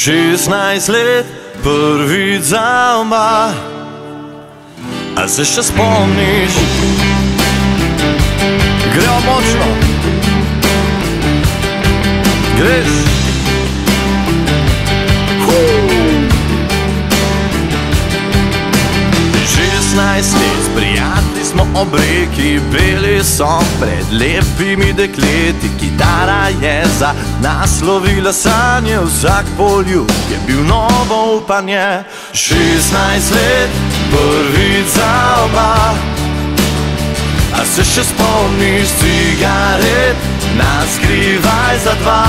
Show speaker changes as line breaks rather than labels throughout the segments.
16 let, prvič za oba. A se še spomniš? Gremo močno. Greš. Huh. 16 let, prijatelji smo ob reki, bili so pred lepimi dekleti. Kitara je za nas lovila sanje, vsak poljub je bil novo upanje. 16 let, prvič za oba. A se še spomniš cigaret, nas skrivaj za dva?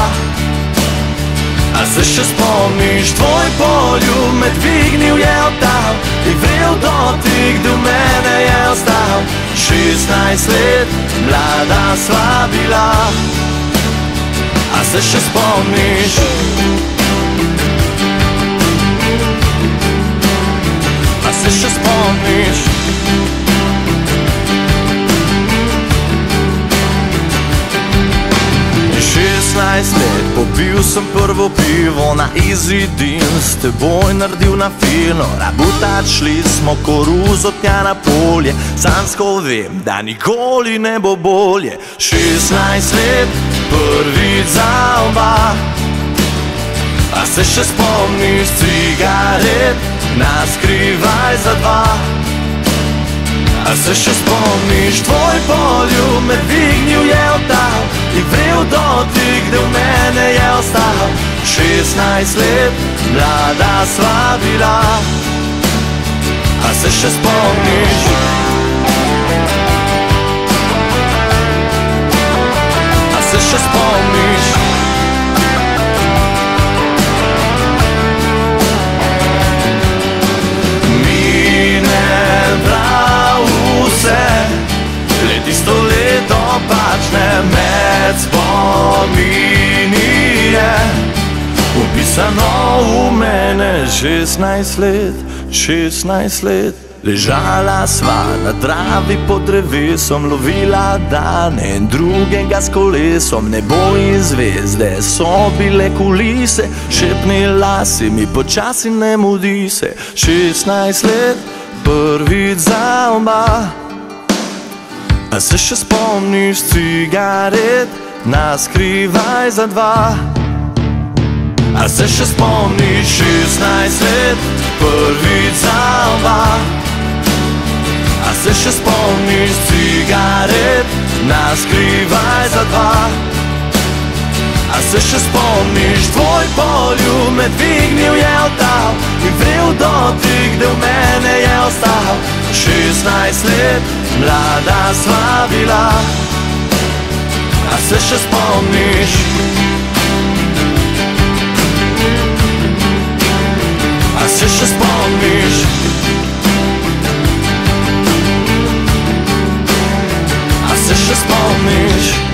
A se še spomniš, tvoj poljub me dvignil je oddal In vrel dotik do mene je ostal. 16 let, mlada sva bila. A se še spomniš popil sem prvo pivo na izidin S teboj naredil na fino, rabutat šli smo koruzo tja na polje. Sansko vem, da nikoli ne bo bolje. 16 let, prvič za oba A se še spomniš cigaret, naskrivaj za dva. A se še spomniš, tvoj poljub me dvignil je oddal In vrel dotik, da v mene je ostal 16 let, mlada sva bila. A se še spomniš? A se še spomniš? Med spomini je Upisano v mene 16 let, 16 let. Ležala sva na travi pod drevesom Lovila dane in drugega s kolesom. Nebo in zvezde so bile kulise Šepnila si mi počasi ne mudi se. 16 let, prvič za oba A se še spomniš cigaret, naskrivaj za dva? A se še spomniš 16 let, prvič za oba? A se še spomniš cigaret, naskrivaj za dva? A se še spomniš tvoj poljub, me dvignil je oddal In vrel dotik, v mene je ostal 16 let, mlada sva bila A se še spomniš? A se še spomniš? A se še spomniš